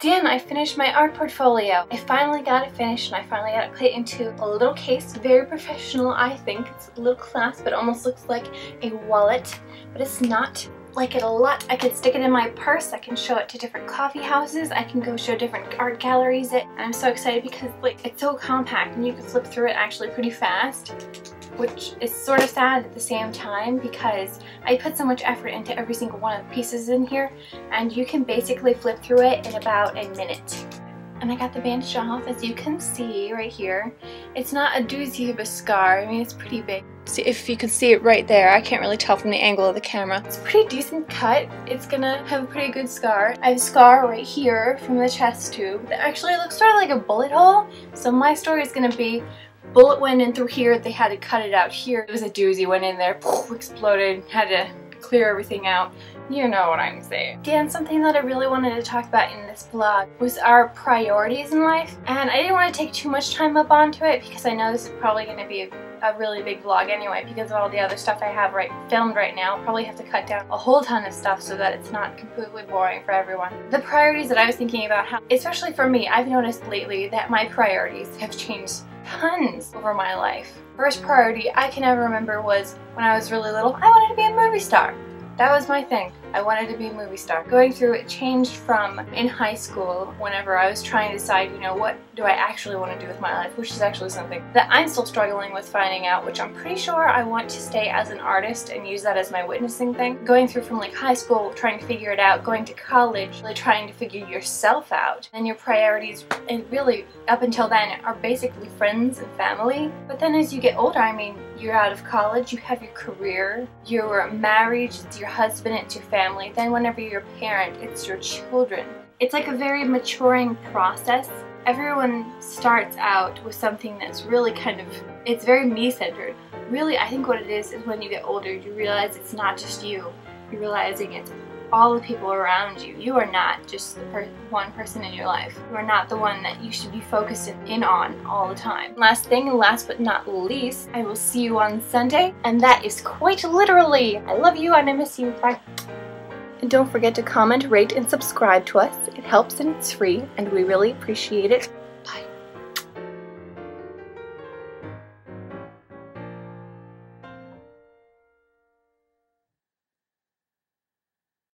Dan, I finished my art portfolio. I finally got it finished and I finally got it put into a little case. Very professional, I think. It's a little class, but almost looks like a wallet, but it's not like it a lot. I could stick it in my purse, I can show it to different coffee houses, I can go show different art galleries it, and I'm so excited because like it's so compact and you can flip through it actually pretty fast which is sort of sad at the same time because I put so much effort into every single one of the pieces in here and you can basically flip through it in about a minute. And I got the bandage off as you can see right here. It's not a doozy of a scar, I mean it's pretty big. See if you can see it right there, I can't really tell from the angle of the camera. It's a pretty decent cut, it's gonna have a pretty good scar. I have a scar right here from the chest tube that actually looks sort of like a bullet hole. So my story is gonna be bullet went in through here, they had to cut it out here. It was a doozy, went in there, exploded, had to clear everything out. You know what I'm saying. Dan, something that I really wanted to talk about in this vlog was our priorities in life. And I didn't want to take too much time up onto it because I know this is probably going to be a, a, really big vlog anyway because of all the other stuff I have right filmed right now. I'll probably have to cut down a whole ton of stuff so that it's not completely boring for everyone. The priorities that I was thinking about how, especially for me, I've noticed lately that my priorities have changed tons over my life. First priority I can ever remember was when I was really little, I wanted to be a movie star. That was my thing. I wanted to be a movie star. Going through it changed from in high school whenever I was trying to decide, you know, what do I actually want to do with my life, which is actually something that I'm still struggling with finding out, which I'm pretty sure I want to stay as an artist and use that as my witnessing thing. Going through from like high school, trying to figure it out, going to college, really trying to figure yourself out, and your priorities, and really up until then, are basically friends and family. But then as you get older, I mean, you're out of college, you have your career, you're married, it's your husband, it's your family. Then whenever you're a parent, it's your children. It's like a very maturing process. Everyone starts out with something that's really kind of, it's very me-centered. Really, I think what it is is when you get older, you realize it's not just you. You're realizing it's all the people around you. You are not just the per one person in your life. You are not the one that you should be focusing in on all the time. Last thing, last but not least, I will see you on Sunday, and that is quite literally. I love you and I miss you. Bye. And don't forget to comment, rate, and subscribe to us. It helps and it's free, and we really appreciate it.